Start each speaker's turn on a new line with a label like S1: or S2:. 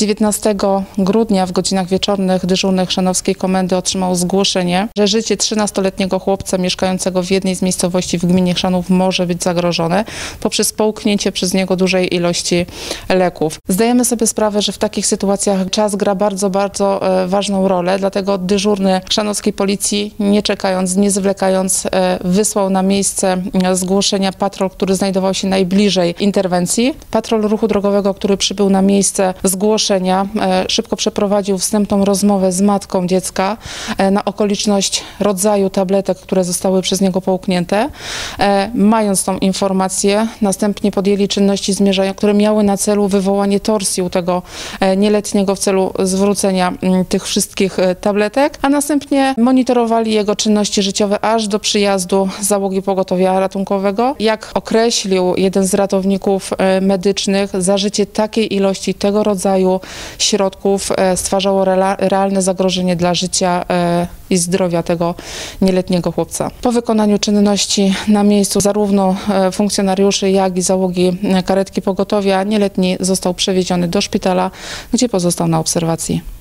S1: 19 grudnia w godzinach wieczornych dyżurny Chrzanowskiej Komendy otrzymał zgłoszenie, że życie 13-letniego chłopca mieszkającego w jednej z miejscowości w gminie Chrzanów może być zagrożone poprzez połknięcie przez niego dużej ilości leków. Zdajemy sobie sprawę, że w takich sytuacjach czas gra bardzo, bardzo e, ważną rolę, dlatego dyżurny Chrzanowskiej Policji, nie czekając, nie zwlekając, e, wysłał na miejsce e, zgłoszenia patrol, który znajdował się najbliżej interwencji. Patrol ruchu drogowego, który przybył na miejsce zgłoszenia, e, szybko przeprowadził wstępną rozmowę z matką dziecka e, na okoliczność rodzaju tabletek, które zostały przez niego połknięte. E, Mając tą informację, następnie podjęli czynności zmierzają, które miały na celu wywołanie torsji u tego nieletniego w celu zwrócenia mm, tych wszystkich tabletek, a następnie monitorowali jego czynności życiowe aż do przyjazdu załogi pogotowia ratunkowego. Jak określił jeden z ratowników medycznych, zażycie takiej ilości tego rodzaju środków e, stwarzało realne zagrożenie dla życia e, i zdrowia tego nieletniego chłopca. Po wykonaniu czynności na miejscu zarówno e, funkcjonariuszy, jak i załogi karetki pogotowia nieletni został przewieziony do szpitala, gdzie pozostał na obserwacji.